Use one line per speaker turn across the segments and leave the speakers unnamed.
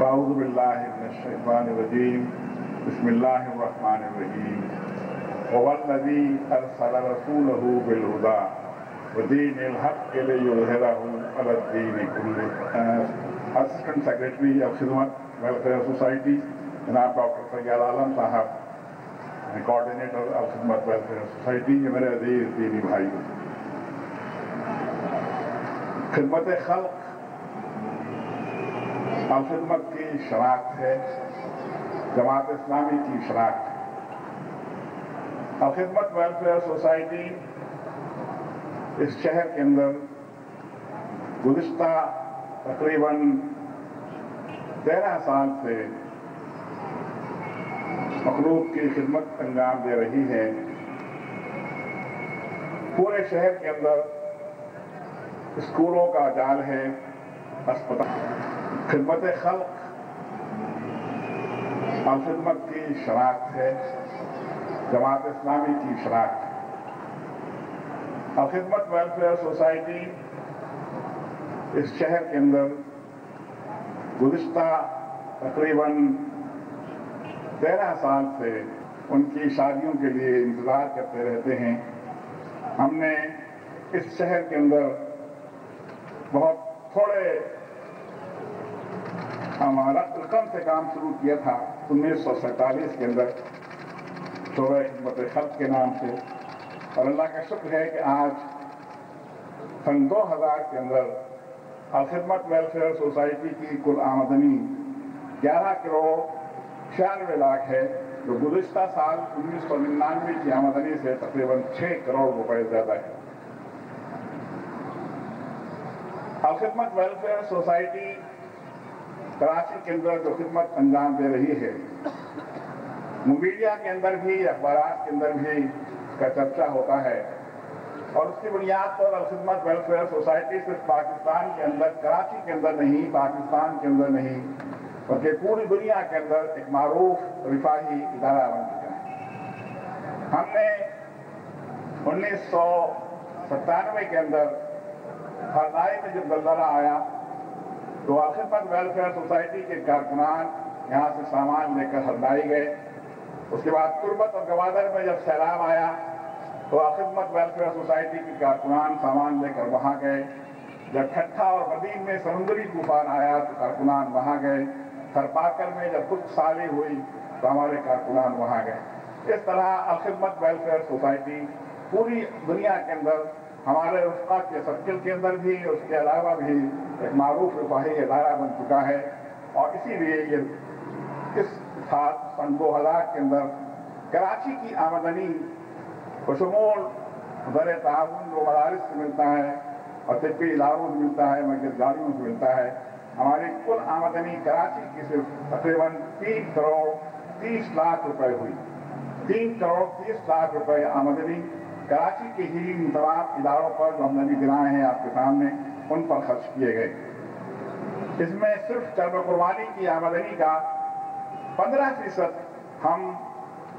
वाबिल्लाशैबानरजीम बसमीम welfare society जनाब doctor Saiyad Alam साहब coordinator of Khidmat welfare society ये मेरे अज़ीज़ दीनी भाई खिदमत खल्क खिदमत की शराख है, जमात इस्लामी की शराक और खिदमत वेलफेयर सोसाइटी इस शहर के अंदर गुज्त तकरीबन तेरह साल से मखलूक की खिदमत अंजाम दे रही है। पूरे शहर के अंदर स्कूलों का जाल है, अस्पताल खिदमत खल्क। और खिदमत की शराख है। जमात इस्लामी की शराख और खिदमत वेलफेयर सोसाइटी इस शहर के अंदर गुज्त तकरीबन तेरह साल से उनकी शादियों के लिए इंतज़ार करते रहते हैं। हमने इस शहर के अंदर बहुत थोड़े हमारा रकम से काम शुरू किया था उन्नीस सौ सैतालीस के अंदर। शोबा खिदमत खत के नाम से। और अल्लाह का शुक्र है कि आज सन 2000 के अंदर अलखदमत वेलफेयर सोसाइटी की कुल आमदनी 11 करोड़ छियानवे लाख है। जो गुजशत साल उन्नीस सौ निन्यानवे की आमदनी से तकरीबन छह करोड़ रुपए ज़्यादा है। अलखदमत वेलफेयर सोसाइटी कराची के अंदर जो खिदमत अंजाम दे रही है। मीडिया के अंदर भी अखबार के अंदर भी इसका चर्चा होता है। और उसकी बुनियाद पर अलखदमत वेलफेयर सोसाइटी सिर्फ़ पाकिस्तान के अंदर, कराची के अंदर नहीं, पाकिस्तान के अंदर नहीं, बल्कि पूरी दुनिया के अंदर एक मारूफ रिफाही इदारा बन चुका है। हमने उन्नीस सौ सत्तानवे के अंदर हरनाई में जब दलदला आया तो आखिरपत वेलफेयर सोसाइटी के कारकुनान यहाँ से सामान लेकर हरनाई गए। उसके बाद तुरबत और गवादर में जब सैलाब आया तो आखिदमत वेलफेयर सोसाइटी के कारकुनान सामान लेकर वहाँ गए। जब ठट्ठा और मदीन में समुद्री तूफ़ान आया तो कारकुनान वहाँ गए। थरपाकर में जब कुछ साली हुई तो हमारे कारकुनान वहाँ गए। इस तरह अलखदमत वेलफेयर सोसाइटी पूरी दुनिया के अंदर हमारे उसका के सर्किल के अंदर भी, उसके अलावा भी एक मारूफ रिफाही इदारा बन चुका है। और इसीलिए ये इस साल सन दो हज़ार के अंदर कराची की आमदनी बशमूल दर ताउन जो मदारस से मिलता है और तिब्बी इदारों से मिलता है, मस्जिद गाड़ियों से मिलता है। हमारी कुल आमदनी कराची की सिर्फ़ तकरीबन तीन करोड़ तीस लाख रुपए हुई। तीन करोड़ तीस लाख रुपए आमदनी कराची के ही तमाम इदारों पर जो हमने भी गिनाए हैं आपके सामने, उन पर खर्च किए गए। इसमें सिर्फ़ चर्म कुर्बानी की आमदनी का पंद्रह फ़ीसद हम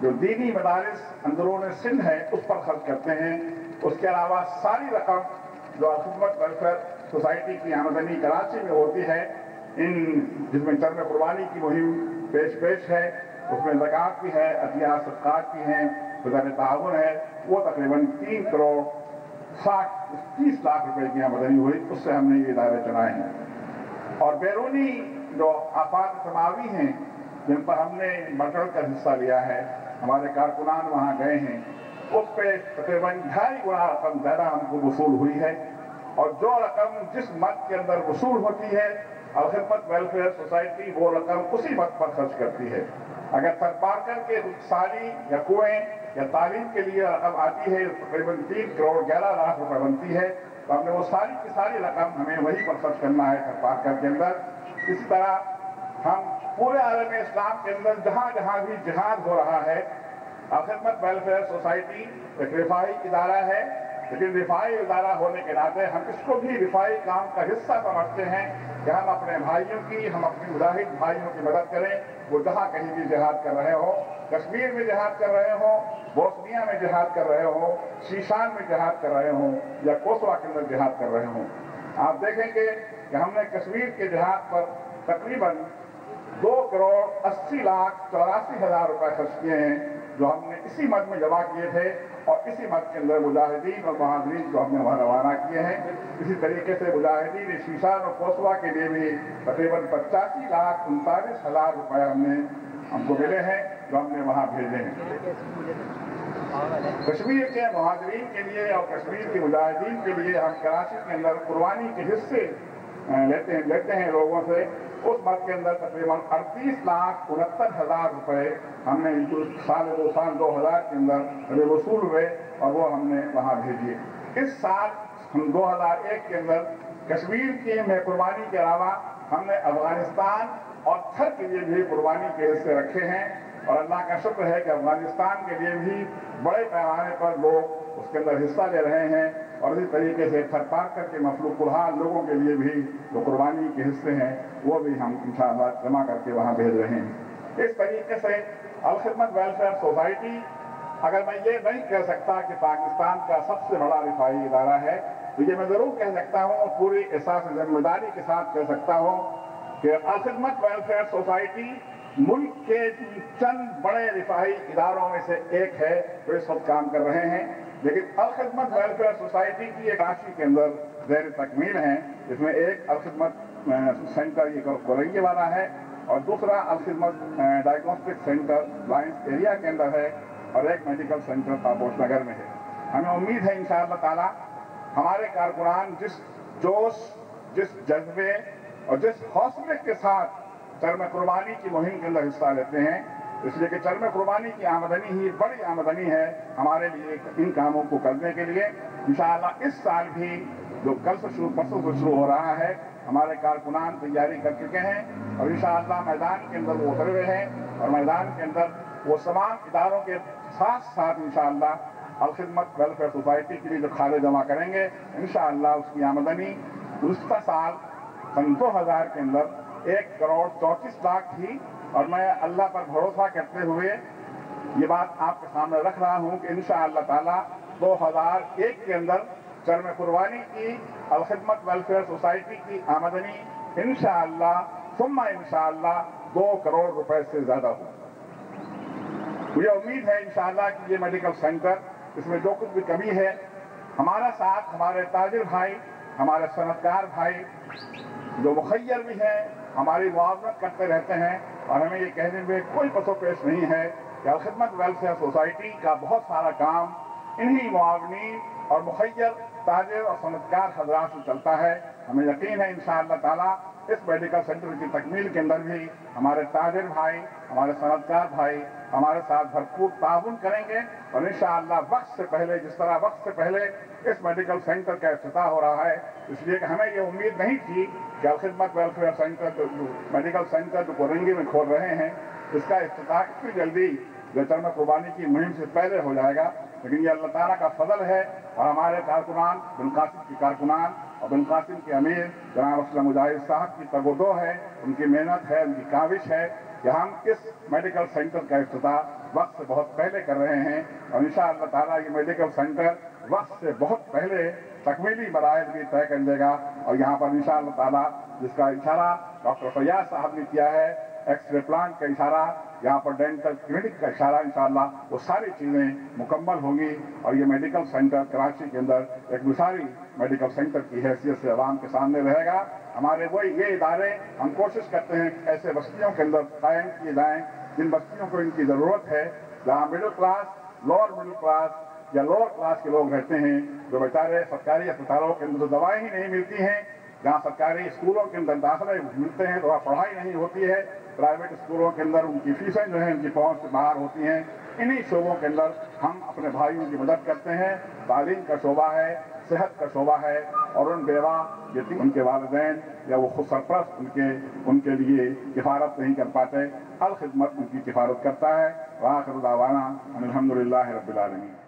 जो दीनी मदारस अंदरून सिंध है, उस पर खर्च करते हैं। उसके अलावा सारी रकम जो अलखदमत वेलफेयर सोसाइटी की आमदनी कराची में होती है, इन जिसमें चरम कुर्बानी की मुहिम पेश पेश है उसमें जक़ात भी है अतिया सदकात भी हैं, गुजर ताउन है, वो तकरीबन तीन करोड़ साठ, तीस लाख रुपए की आमदनी हुई, उससे हमने ये इदारे चलाए हैं। और बैरूनी जो आफात समावी हैं, जिन पर हमने बढ़ कर हिस्सा लिया है, हमारे कारकुनान वहाँ गए हैं, उस पर तकरीबन ढाई गुना रकम ज़्यादा हमको वसूल हुई है। और जो रकम जिस मत के अंदर वसूल होती है अलखदमत वेलफेयर सोसाइटी, वो रकम उसी मत पर खर्च करती है। अगर सरपारकर के साली या कुएँ या तालीम के लिए रकम आती है तकरीबन तीन करोड़ ग्यारह लाख रुपए बनती है। तो हमने वो सारी की सारी रकम हमें वही पर खर्च करना है सरपारकर के अंदर। इस तरह हम पूरे आलम इस्लाम के अंदर जहाँ जहाँ भी जिहाद हो रहा है खिदमत वेलफेयर सोसाइटी एक रिफाही इदारा है। लेकिन रिफाई इदारा होने के नाते हम इसको भी रिफाई काम का हिस्सा समझते हैं कि हम अपने भाइयों की, हम अपने मुजाहिद भाइयों की मदद करें। वो जहाँ कहीं भी जिहाद कर रहे हो, कश्मीर में जिहाद कर रहे हो, बोस्निया में जिहाद कर रहे हो, शीशान में जिहाद कर रहे हो या कोसवा के अंदर जिहाद कर रहे हो। आप देखेंगे कि हमने कश्मीर के जिहाद पर तकरीबन दो करोड़ अस्सी लाख चौरासी हज़ार रुपए खर्च किए हैं, जो हमने इसी मद में जमा किए थे, और इसी मद के अंदर मुजाहिदीन और महाजरीन को हमने वहाँ रवाना किए हैं, इसी तरीके से मुजाहिदीन शीशान और कोसवा के लिए भी तकरीबन पचासी लाख उनतालीस हज़ार रुपए हमने, हमको मिले हैं, जो हमने वहाँ भेजे हैं। कश्मीर के महाजरीन के लिए और कश्मीर के मुजाहिदीन के लिए हम कराची के अंदर कुर्बानी के हिस्से लेते हैं लेते हैं लोगों से। उस मत के अंदर तकरीबन अड़तीस लाख उनहत्तर हज़ार रुपए हमने जो साल, दो साल, दो हज़ार के अंदर वसूल हुए और वो हमने वहाँ भेजिए। इस साल, हम दो हज़ार एक के अंदर कश्मीर के में कुर्बानी के अलावा हमने अफ़गानिस्तान और थर के लिए भी कुर्बानी के हिस्से रखे हैं और अल्लाह का शुक्र है कि अफ़गानिस्तान के लिए भी बड़े पैमाने पर लोग उसके अंदर हिस्सा ले रहे हैं और इसी तरीके से थरपार करके मफलू कुल्हार लोगों के लिए भी जो कुर्बानी के हिस्से हैं, वो भी हम इंशाल्लाह जमा करके वहाँ भेज रहे हैं। इस तरीके से अलखदमत वेलफेयर सोसाइटी, अगर मैं ये नहीं कह सकता कि पाकिस्तान का सबसे बड़ा रिफाई इदारा है तो ये मैं ज़रूर कह सकता हूँ पूरी एहसास ज़िम्मेदारी के साथ कह सकता हूँ कि अलखदमत वेलफेयर सोसाइटी मुल्क के चंद बड़े रिफाही इदारों में से एक है, जो इस वक्त काम कर रहे हैं। लेकिन अलखदमत वेलफेयर सोसाइटी की एक राशि के अंदर जैर तकमील है। जिसमें एक अलखदमत सेंटर ये कोरंगी वाला है और दूसरा Alkhidmat diagnostic centre lines area के अंदर है और एक मेडिकल सेंटर तापोश नगर में है। हमें उम्मीद है इन ताला हमारे कारकुनान जिस जोश, जिस जज्बे और जिस हौसले के साथ चरम कुर्बानी की मुहिम के अंदर हिस्सा लेते हैं इसलिए कि चरम कुर्बानी की आमदनी ही बड़ी आमदनी है हमारे लिए इन कामों को करने के लिए। इंशाल्लाह इस साल भी जो कल से शुरू, परसों से शुरू हो रहा है, हमारे कारकुनान तैयारी कर चुके हैं और इंशाल्लाह मैदान के अंदर वो उतरे हुए हैं और मैदान के अंदर वो तमाम इदारों के साथ साथ इंशाल्लाह अलखदमत वेलफेयर सोसाइटी के लिए जो खाले जमा करेंगे इंशाल्लाह उसकी आमदनी गुजशत साल सन दो हज़ार के अंदर एक करोड़ चौंतीस लाख थी और मैं अल्लाह पर भरोसा करते हुए ये बात आपके सामने रख रहा हूँ कि इन ताला 2001 के अंदर चरम कुर्बानी की अलखदमत वेलफेयर सोसाइटी की आमदनी इन सुम्मा इन दो करोड़ रुपए से ज़्यादा हो मुझे उम्मीद है इंशाल्लाह कि ये मेडिकल सेंटर इसमें जो कुछ भी कमी है, हमारा साथ, हमारे ताजिर भाई, हमारे सनतकार भाई, जो मुखैर भी हैं, हमारी मुआवजत करते रहते हैं और हमें ये कहने में कोई पसो पेश नहीं है कि खिदमत वेलफेयर सोसाइटी का बहुत सारा काम इन्हीं मुआवनी और मुखैर ताजर और सनतकार हजरात से चलता है। हमें यकीन है इन ताला, इस मेडिकल सेंटर की तकमील के अंदर भी हमारे ताजिर भाई, हमारे सनतकार भाई, हमारे साथ भरपूर ताउन करेंगे और इन वक्त से पहले, जिस तरह वक्त से पहले इस मेडिकल सेंटर का अफ्ताह हो रहा है, इसलिए कि हमें ये उम्मीद नहीं थी कि अलखदमत वेलफेयर सेंटर जो तो मेडिकल सेंटर जो तो कोरंगी में खोल रहे हैं, इसका अफ्ताह इतनी जल्दी में कुर्बानी की मुहिम से पहले हो जाएगा। लेकिन ये अल्लाह ताला का फजल है और हमारे कारकुनान, बिन कासिम के कारकुनान और बिन कासिम के अमीर, जनाब असलम मुजाहिद साहब की तगोदो है, उनकी मेहनत है, उनकी काविश है कि हम इस मेडिकल सेंटर का अफ्ताह वक्त से बहुत पहले कर रहे हैं और इन ताला ये मेडिकल सेंटर वक्त से बहुत पहले तकमीली मराहल भी तय कर देगा और यहाँ पर इन ताला जिसका इशारा डॉक्टर फैयाज साहब ने किया है एक्सरे प्लांट का इशारा, यहाँ पर डेंटल क्लिनिक का इशारा इंशाल्लाह, वो सारी चीज़ें मुकम्मल होंगी और ये मेडिकल सेंटर कराची के अंदर एक मिसाली मेडिकल सेंटर की हैसियत से आवाम के सामने रहेगा। हमारे वही ये इदारे, हम कोशिश करते हैं ऐसे बस्तियों के अंदर कायम किए जाएँ, जिन बस्तियों को इनकी ज़रूरत है, जहाँ middle class lower middle class या लोअर क्लास के लोग रहते हैं, जो बेचारे सरकारी अस्पतालों के अंदर दवाएँ ही नहीं मिलती हैं। जहाँ सरकारी स्कूलों के अंदर दाखिले मिलते हैं तो वहाँ पढ़ाई नहीं होती है। प्राइवेट स्कूलों के अंदर उनकी फीसें जो है, उनकी पहुँच से बाहर होती हैं। इन्हीं शोबों के अंदर हम अपने भाइयों की मदद करते हैं। तालीम का शोबा है, सेहत का शोबा है, और उन बेवा यदि उनके वालदेन या वो खुद सरप्रस्त उनके उनके लिए किफारत नहीं कर पाते। अलखदमत उनकी किफारत करता है। वाखरुदावाना अलहमदिल्ला रबालमी